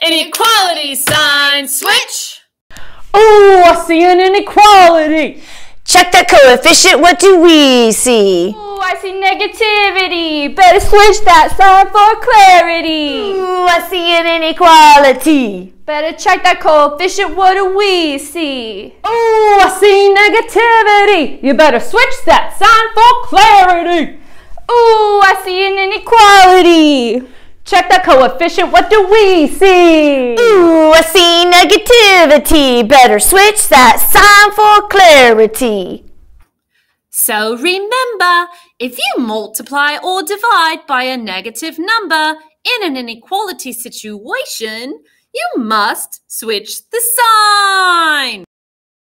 Inequality sign switch. Oh, I see an inequality. Check that coefficient, what do we see? Ooh, I see negativity. Better switch that sign for clarity. Ooh, I see an inequality. Better check that coefficient, what do we see? Oh, I see negativity. You better switch that sign for clarity. Ooh, I see an inequality. Check that coefficient, what do we see? Ooh, I see negativity. Better switch that sign for clarity. So remember, if you multiply or divide by a negative number in an inequality situation, you must switch the sign.